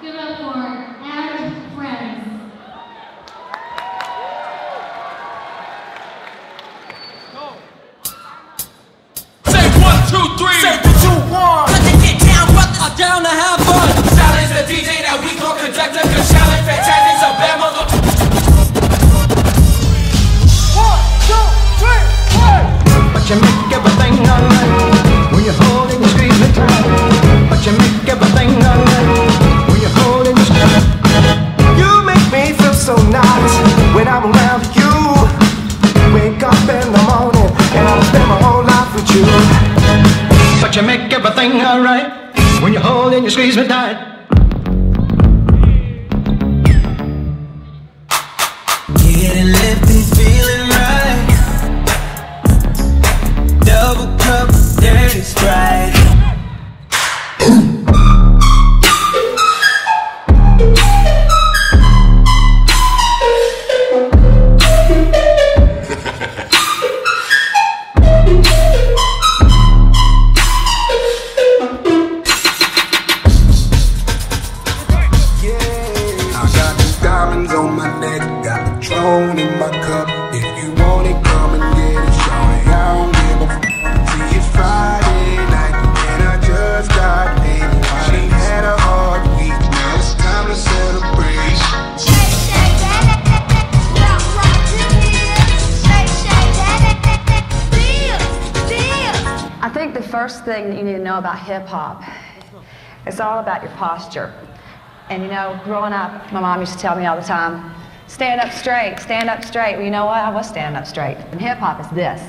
Give it up for and friends. Say one, two, three. Say what you want. Let the get down, brothers. I'm down to have fun. Challenge the DJ that we call conductor. Cause challenge fantastic's a bad mother. One, two, three, four. But you make you make everything alright when you hold holding you squeeze me tight. I got the diamonds on my neck, got the Patron in my cup. If you want it, come and get it, shorty. I don't give a f- See, it's Friday night, and I just got paid. She had a hard week, now it's time to celebrate. Shake, shake that, rock, rock to this. Shake, shake that, feel, feel. I think the first thing that you need to know about hip hop is all about your posture. And you know, growing up, my mom used to tell me all the time, stand up straight, stand up straight. Well, you know what? I was standing up straight. And hip hop is this.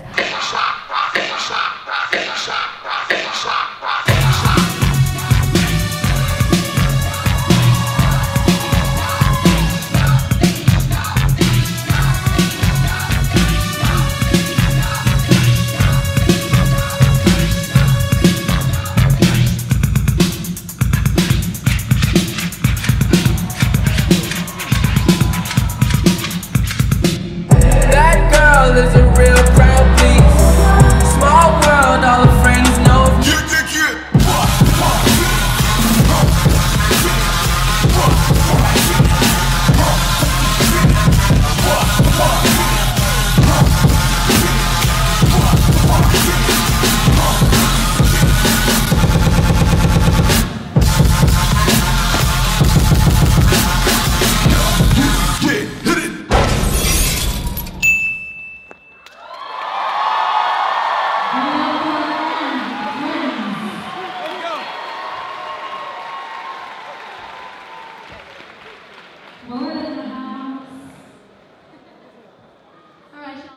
어.